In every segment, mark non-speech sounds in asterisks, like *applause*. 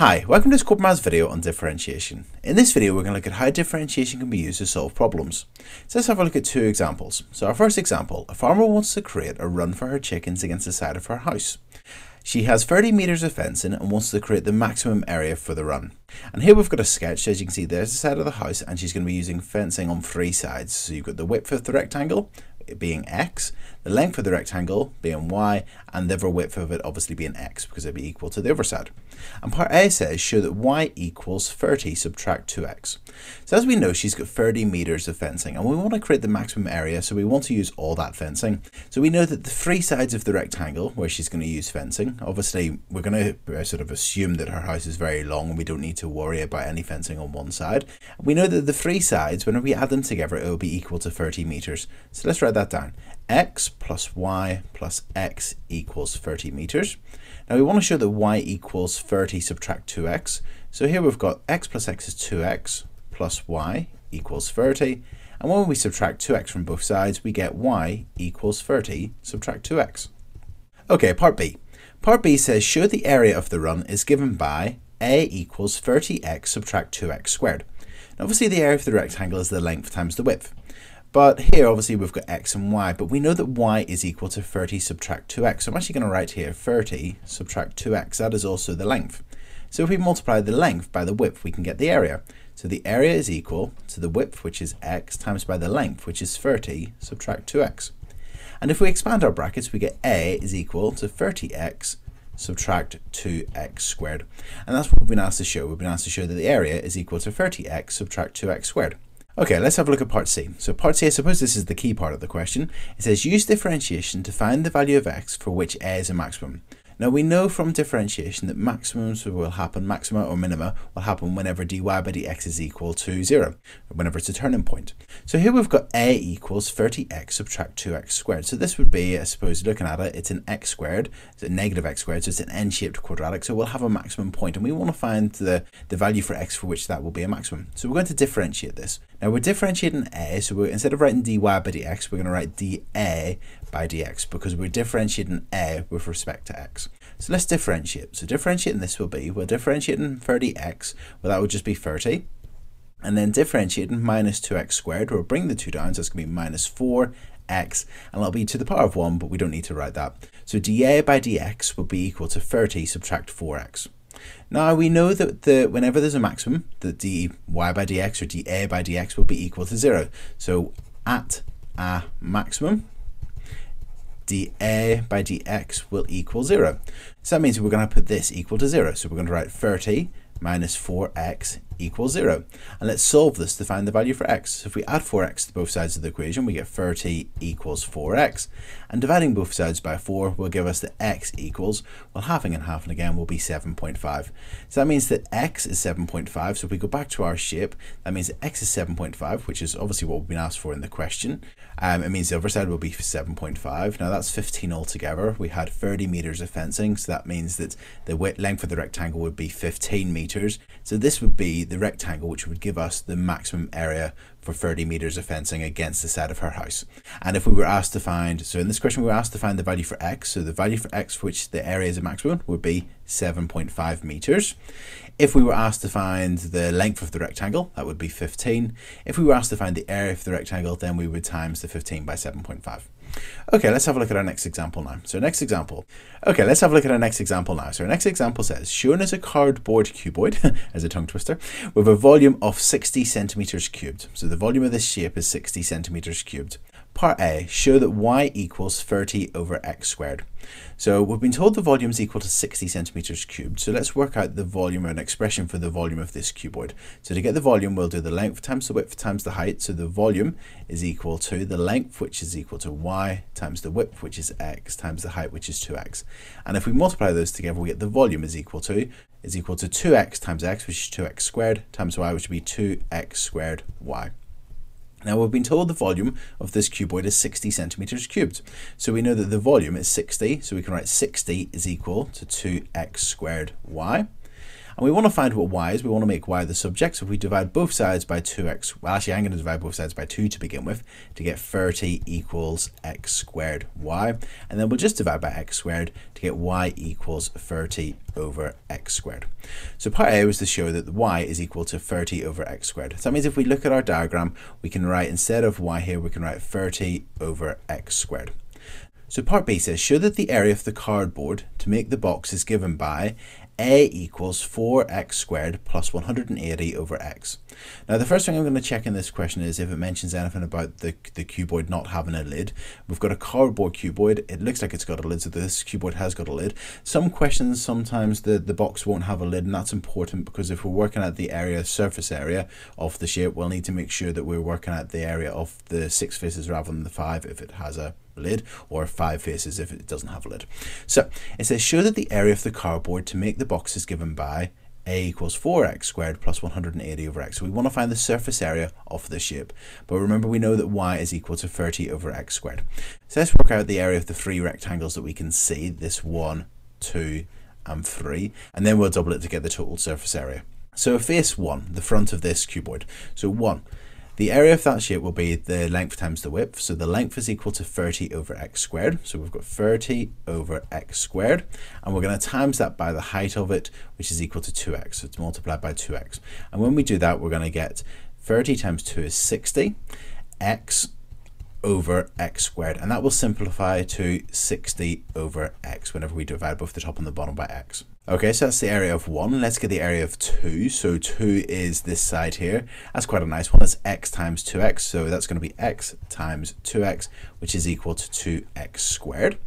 Hi, welcome to this Corbettmaths video on differentiation. In this video we're going to look at how differentiation can be used to solve problems. So let's have a look at two examples. So our first example, a farmer wants to create a run for her chickens against the side of her house. She has 30 metres of fencing and wants to create the maximum area for the run. And here we've got a sketch, as you can see there's the side of the house and she's going to be using fencing on three sides. So you've got the width of the rectangle, being x, the length of the rectangle being y, and the other width of it obviously being x because it'd be equal to the other side. And part A says show that y equals 30 subtract 2x. So as we know she's got 30 meters of fencing and we want to create the maximum area so we want to use all that fencing. So we know that the three sides of the rectangle where she's going to use fencing, obviously we're going to uh, sort of assume that her house is very long and we don't need to worry about any fencing on one side. We know that the three sides, whenever we add them together, it will be equal to 30 meters. So let's write that down x plus y plus x equals 30 meters. Now we want to show that y equals 30 subtract 2x. So here we've got x plus x is 2x plus y equals 30. And when we subtract 2x from both sides, we get y equals 30 subtract 2x. Okay, part B. Part B says show the area of the run is given by a equals 30x subtract 2x squared. Now obviously the area of the rectangle is the length times the width. But here, obviously, we've got x and y, but we know that y is equal to 30 subtract 2x. So I'm actually going to write here 30 subtract 2x. That is also the length. So if we multiply the length by the width, we can get the area. So the area is equal to the width, which is x, times by the length, which is 30 subtract 2x. And if we expand our brackets, we get a is equal to 30x subtract 2x squared. And that's what we've been asked to show. We've been asked to show that the area is equal to 30x subtract 2x squared. Okay, let's have a look at part C. So part C, I suppose this is the key part of the question. It says use differentiation to find the value of x for which a is a maximum. Now we know from differentiation that maximums will happen, maxima or minima will happen whenever dy by dx is equal to 0, whenever it's a turning point. So here we've got a equals 30x subtract 2x squared. So this would be, I suppose, looking at it, it's an x squared, it's a negative x squared, so it's an n-shaped quadratic, so we'll have a maximum point, and we want to find the, the value for x for which that will be a maximum. So we're going to differentiate this. Now we're differentiating a, so instead of writing dy by dx, we're going to write dA by dx because we're differentiating a with respect to x. So let's differentiate. So differentiating this will be, we're differentiating 30x, well that would just be 30. And then differentiating minus 2x squared, we'll bring the 2 down, so it's going to be minus 4x, and that'll be to the power of 1, but we don't need to write that. So dA by dx will be equal to 30 subtract 4x. Now we know that the whenever there's a maximum, the dy by dx or dA by dx will be equal to 0. So at a maximum, dA by dx will equal 0. So that means we're going to put this equal to 0. So we're going to write 30 minus 4x equals 0. And let's solve this to find the value for x. So if we add 4x to both sides of the equation, we get 30 equals 4x. And dividing both sides by 4 will give us that x equals, well, halving and halving again will be 7.5. So that means that x is 7.5. So if we go back to our shape, that means that x is 7.5, which is obviously what we've been asked for in the question. Um, it means the other side will be 7.5. Now that's 15 altogether. We had 30 meters of fencing, so that means that the width, length of the rectangle would be 15 meters. So this would be the rectangle, which would give us the maximum area for 30 meters of fencing against the side of her house. And if we were asked to find, so in this question we were asked to find the value for x, so the value for x for which the area is a maximum would be 7.5 meters. If we were asked to find the length of the rectangle, that would be 15. If we were asked to find the area of the rectangle, then we would times the 15 by 7.5. Okay, let's have a look at our next example now. So next example. Okay, let's have a look at our next example now. So our next example says, shown as a cardboard cuboid, *laughs* as a tongue twister, with a volume of 60 centimeters cubed. So the volume of this shape is 60 centimeters cubed. Part A, show that y equals 30 over x squared. So we've been told the volume is equal to 60 centimeters cubed. So let's work out the volume or an expression for the volume of this cuboid. So to get the volume, we'll do the length times the width times the height. So the volume is equal to the length, which is equal to y, times the width, which is x, times the height, which is 2x. And if we multiply those together, we get the volume is equal to is equal to 2x times x, which is 2x squared, times y, which would be 2x squared y. Now we've been told the volume of this cuboid is 60 centimeters cubed. So we know that the volume is 60, so we can write 60 is equal to 2x squared y. And we want to find what y is. We want to make y the subject. So if we divide both sides by 2x, well actually I'm going to divide both sides by 2 to begin with to get 30 equals x squared y. And then we'll just divide by x squared to get y equals 30 over x squared. So part A was to show that y is equal to 30 over x squared. So that means if we look at our diagram, we can write, instead of y here, we can write 30 over x squared. So part B says, show that the area of the cardboard to make the box is given by a equals 4x squared plus 180 over x. Now the first thing I'm going to check in this question is if it mentions anything about the, the cuboid not having a lid. We've got a cardboard cuboid, it looks like it's got a lid, so this cuboid has got a lid. Some questions, sometimes the, the box won't have a lid and that's important because if we're working at the area, surface area of the shape, we'll need to make sure that we're working at the area of the six faces rather than the five if it has a lid or five faces if it doesn't have a lid. So it says show that the area of the cardboard to make the box is given by a equals 4x squared plus 180 over x. So we want to find the surface area of the shape. But remember we know that y is equal to 30 over x squared. So let's work out the area of the three rectangles that we can see, this 1, 2 and 3. And then we'll double it to get the total surface area. So face 1, the front of this cuboid. So 1 the area of that shape will be the length times the width. So the length is equal to 30 over x squared. So we've got 30 over x squared. And we're going to times that by the height of it, which is equal to 2x. So it's multiplied by 2x. And when we do that, we're going to get 30 times 2 is 60. x over x squared and that will simplify to 60 over x whenever we divide both the top and the bottom by x. Okay, so that's the area of 1. Let's get the area of 2. So 2 is this side here. That's quite a nice one. That's x times 2x. So that's going to be x times 2x, which is equal to 2x squared.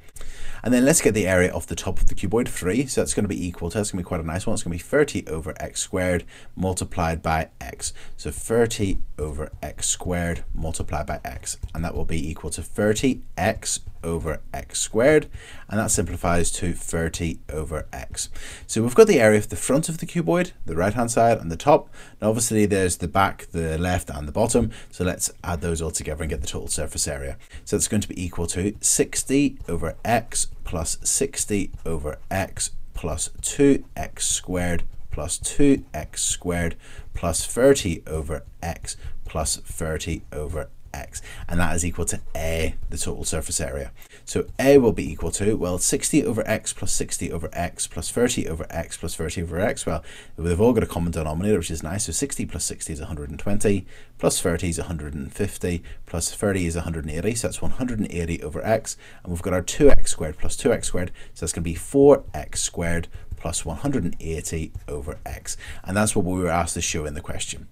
And then let's get the area of the top of the cuboid, 3. So that's going to be equal to, that's going to be quite a nice one. It's going to be 30 over x squared multiplied by x. So 30 over x squared multiplied by x. And that will be equal to 30x over x squared, and that simplifies to 30 over x. So we've got the area of the front of the cuboid, the right hand side and the top. Now obviously there's the back, the left and the bottom, so let's add those all together and get the total surface area. So it's going to be equal to 60 over x plus 60 over x plus 2x squared plus 2x squared plus 30 over x plus 30 over x, and that is equal to a, the total surface area. So a will be equal to, well, 60 over x plus 60 over x plus 30 over x plus 30 over x. Well, they've all got a common denominator, which is nice. So 60 plus 60 is 120, plus 30 is 150, plus 30 is 180. So that's 180 over x. And we've got our 2x squared plus 2x squared. So that's going to be 4x squared plus 180 over x. And that's what we were asked to show in the question.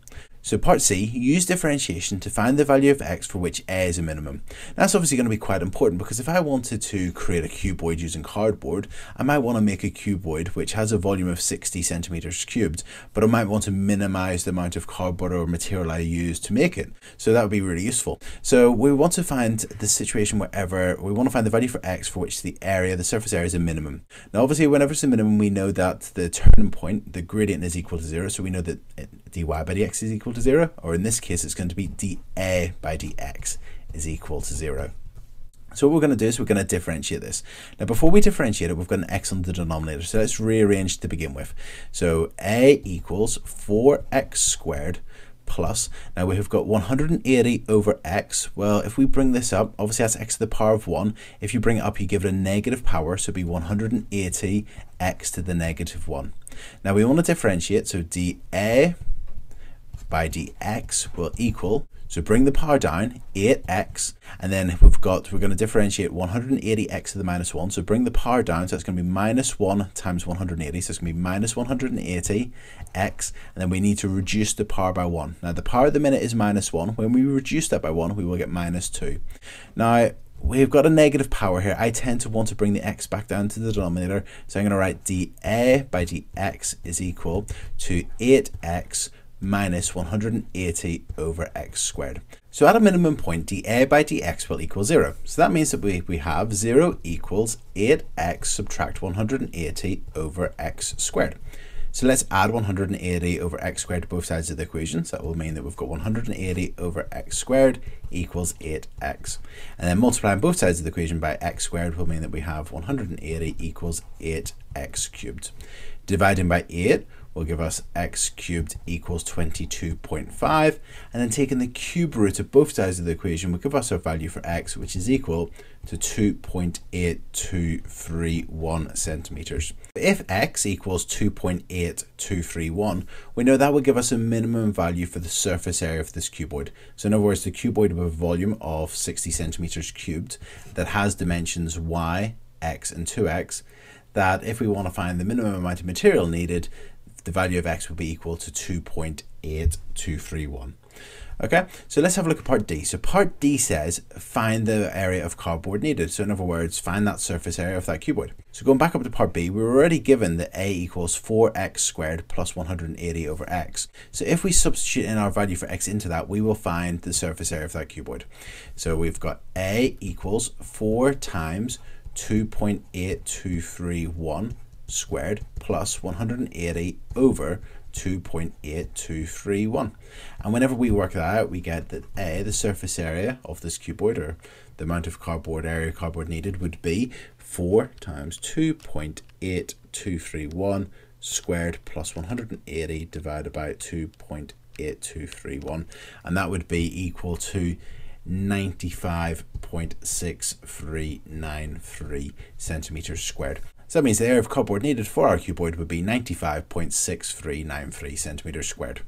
So part C, use differentiation to find the value of x for which a is a minimum. That's obviously going to be quite important because if I wanted to create a cuboid using cardboard, I might want to make a cuboid which has a volume of 60 centimeters cubed, but I might want to minimize the amount of cardboard or material I use to make it. So that would be really useful. So we want to find the situation wherever we want to find the value for x for which the area, the surface area is a minimum. Now obviously whenever it's a minimum, we know that the turning point, the gradient is equal to zero. So we know that dy by dx is equal to 0, or in this case it's going to be dA by dx is equal to 0. So what we're going to do is we're going to differentiate this. Now before we differentiate it, we've got an x on the denominator, so let's rearrange to begin with. So a equals 4x squared plus, now we have got 180 over x. Well, if we bring this up, obviously that's x to the power of 1. If you bring it up, you give it a negative power, so it'd be 180 x to the negative 1. Now we want to differentiate, so dA by dx will equal, so bring the power down, 8x, and then we've got, we're going to differentiate 180x to the minus 1, so bring the power down, so it's going to be minus 1 times 180, so it's going to be minus 180x, and then we need to reduce the power by 1. Now the power at the minute is minus 1, when we reduce that by 1, we will get minus 2. Now, we've got a negative power here. I tend to want to bring the x back down to the denominator. So I'm going to write dA by dx is equal to 8x minus 180 over x squared. So at a minimum point, dA by dx will equal 0. So that means that we, we have 0 equals 8x subtract 180 over x squared. So let's add 180 over x squared to both sides of the equation. So that will mean that we've got 180 over x squared equals 8x. And then multiplying both sides of the equation by x squared will mean that we have 180 equals 8x cubed. Dividing by 8 will give us x cubed equals 22.5 and then taking the cube root of both sides of the equation will give us our value for x which is equal to 2.8231 centimeters. If x equals 2.8231 we know that would give us a minimum value for the surface area of this cuboid. So in other words the cuboid with a volume of 60 centimeters cubed that has dimensions y, x and 2x that if we want to find the minimum amount of material needed the value of x would be equal to 2.8231. Okay, so let's have a look at part D. So part D says find the area of cardboard needed. So in other words, find that surface area of that cuboid. So going back up to part B, we were already given that A equals 4x squared plus 180 over x. So if we substitute in our value for x into that, we will find the surface area of that cuboid. So we've got A equals 4 times 2.8231 squared plus 180 over 2.8231. And whenever we work that out, we get that A, the surface area of this cuboid, or the amount of cardboard area cardboard needed, would be 4 times 2.8231 squared plus 180 divided by 2.8231. And that would be equal to 95.6393 centimeters squared. So that means the area of cardboard needed for our cuboid would be 95.6393 centimeters squared.